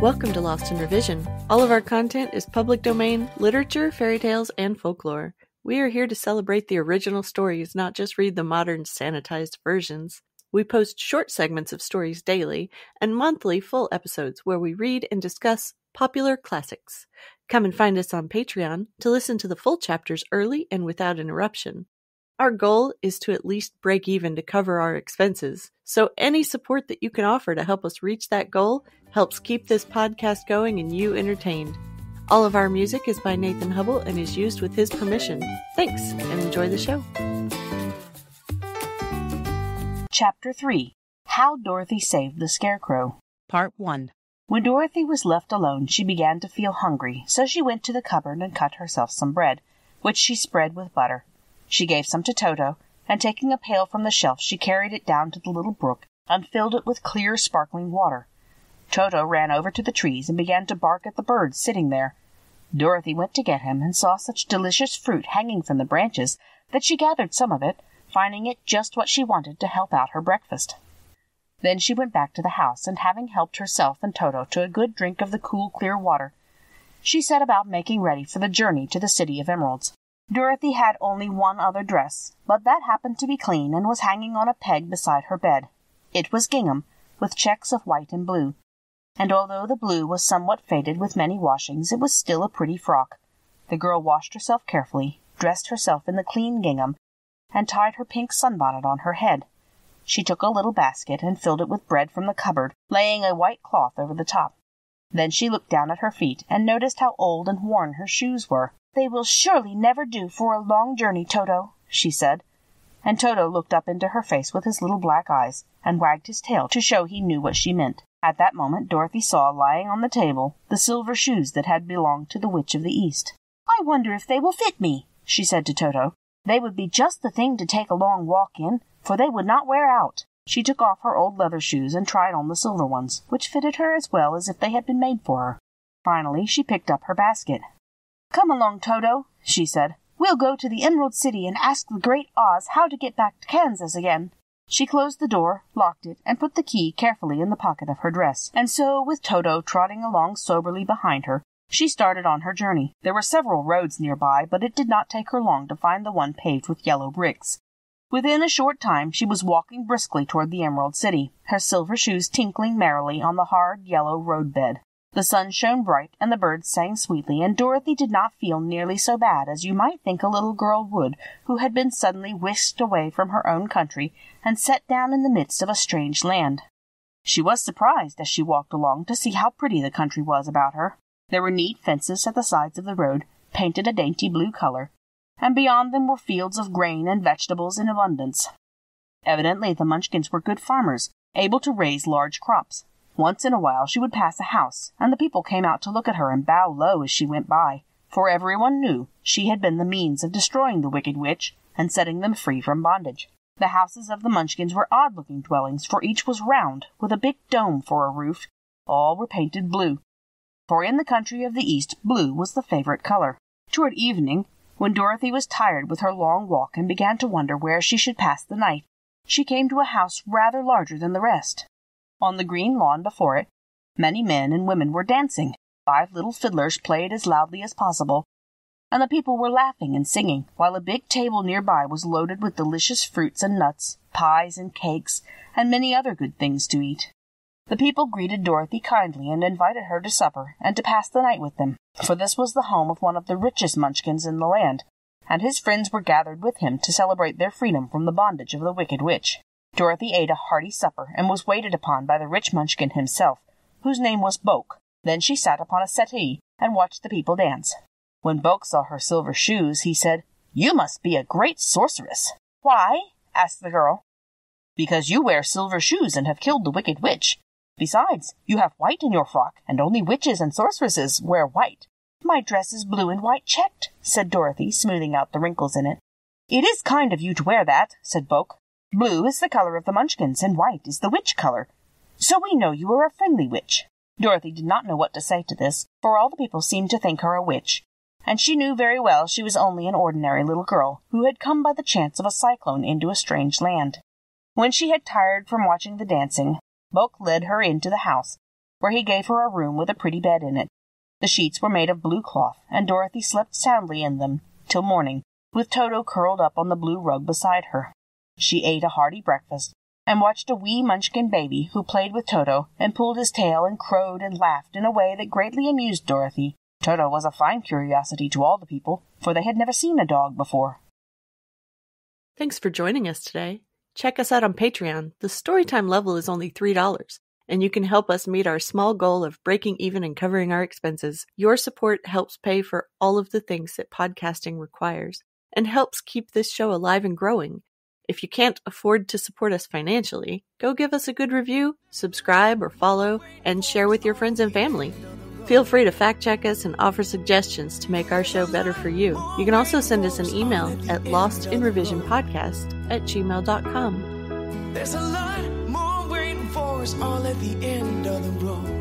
Welcome to Lost in Revision. All of our content is public domain, literature, fairy tales, and folklore. We are here to celebrate the original stories, not just read the modern sanitized versions. We post short segments of stories daily and monthly full episodes where we read and discuss popular classics. Come and find us on Patreon to listen to the full chapters early and without interruption. Our goal is to at least break even to cover our expenses, so any support that you can offer to help us reach that goal helps keep this podcast going and you entertained. All of our music is by Nathan Hubble and is used with his permission. Thanks and enjoy the show. Chapter 3 How Dorothy Saved the Scarecrow. Part 1 When Dorothy was left alone, she began to feel hungry, so she went to the cupboard and cut herself some bread, which she spread with butter. She gave some to Toto, and taking a pail from the shelf, she carried it down to the little brook and filled it with clear, sparkling water. Toto ran over to the trees and began to bark at the birds sitting there. Dorothy went to get him and saw such delicious fruit hanging from the branches that she gathered some of it, finding it just what she wanted to help out her breakfast. Then she went back to the house, and having helped herself and Toto to a good drink of the cool, clear water, she set about making ready for the journey to the City of Emeralds. Dorothy had only one other dress, but that happened to be clean and was hanging on a peg beside her bed. It was gingham, with checks of white and blue, and although the blue was somewhat faded with many washings, it was still a pretty frock. The girl washed herself carefully, dressed herself in the clean gingham, and tied her pink sunbonnet on her head. She took a little basket and filled it with bread from the cupboard, laying a white cloth over the top. Then she looked down at her feet and noticed how old and worn her shoes were. They will surely never do for a long journey, Toto, she said. And Toto looked up into her face with his little black eyes, and wagged his tail to show he knew what she meant. At that moment Dorothy saw lying on the table the silver shoes that had belonged to the Witch of the East. I wonder if they will fit me, she said to Toto. They would be just the thing to take a long walk in, for they would not wear out. She took off her old leather shoes and tried on the silver ones, which fitted her as well as if they had been made for her. Finally she picked up her basket. Come along, Toto, she said. We'll go to the Emerald City and ask the Great Oz how to get back to Kansas again. She closed the door, locked it, and put the key carefully in the pocket of her dress. And so, with Toto trotting along soberly behind her, she started on her journey. There were several roads nearby, but it did not take her long to find the one paved with yellow bricks. Within a short time she was walking briskly toward the Emerald City, her silver shoes tinkling merrily on the hard yellow roadbed. The sun shone bright and the birds sang sweetly, and Dorothy did not feel nearly so bad as you might think a little girl would who had been suddenly whisked away from her own country and set down in the midst of a strange land. She was surprised as she walked along to see how pretty the country was about her. There were neat fences at the sides of the road, painted a dainty blue color, and beyond them were fields of grain and vegetables in abundance. Evidently the Munchkins were good farmers, able to raise large crops. Once in a while she would pass a house, and the people came out to look at her and bow low as she went by, for everyone knew she had been the means of destroying the wicked witch and setting them free from bondage. The houses of the Munchkins were odd looking dwellings, for each was round, with a big dome for a roof. All were painted blue, for in the country of the East blue was the favorite color. Toward evening, when Dorothy was tired with her long walk and began to wonder where she should pass the night, she came to a house rather larger than the rest. On the green lawn before it, many men and women were dancing. Five little fiddlers played as loudly as possible, and the people were laughing and singing, while a big table near by was loaded with delicious fruits and nuts, pies and cakes, and many other good things to eat. The people greeted Dorothy kindly and invited her to supper and to pass the night with them, for this was the home of one of the richest Munchkins in the land, and his friends were gathered with him to celebrate their freedom from the bondage of the Wicked Witch. Dorothy ate a hearty supper, and was waited upon by the rich Munchkin himself, whose name was Boq. Then she sat upon a settee and watched the people dance. When Boq saw her silver shoes, he said, You must be a great sorceress. Why? asked the girl. Because you wear silver shoes and have killed the wicked witch. Besides, you have white in your frock, and only witches and sorceresses wear white. My dress is blue and white checked, said Dorothy, smoothing out the wrinkles in it. It is kind of you to wear that, said Boq. Blue is the color of the Munchkins, and white is the witch color. So we know you are a friendly witch. Dorothy did not know what to say to this, for all the people seemed to think her a witch, and she knew very well she was only an ordinary little girl who had come by the chance of a cyclone into a strange land. When she had tired from watching the dancing, Boq led her into the house, where he gave her a room with a pretty bed in it. The sheets were made of blue cloth, and Dorothy slept soundly in them till morning, with Toto curled up on the blue rug beside her. She ate a hearty breakfast, and watched a wee Munchkin baby who played with Toto and pulled his tail and crowed and laughed in a way that greatly amused Dorothy. Toto was a fine curiosity to all the people, for they had never seen a dog before. Thanks for joining us today. Check us out on Patreon. The storytime level is only $3, and you can help us meet our small goal of breaking even and covering our expenses. Your support helps pay for all of the things that podcasting requires and helps keep this show alive and growing. If you can't afford to support us financially, go give us a good review, subscribe or follow, and share with your friends and family. Feel free to fact check us and offer suggestions to make our show better for you. You can also send us an email at lostinrevisionpodcast at gmail.com. There's a lot more waiting for us all at the end of the road.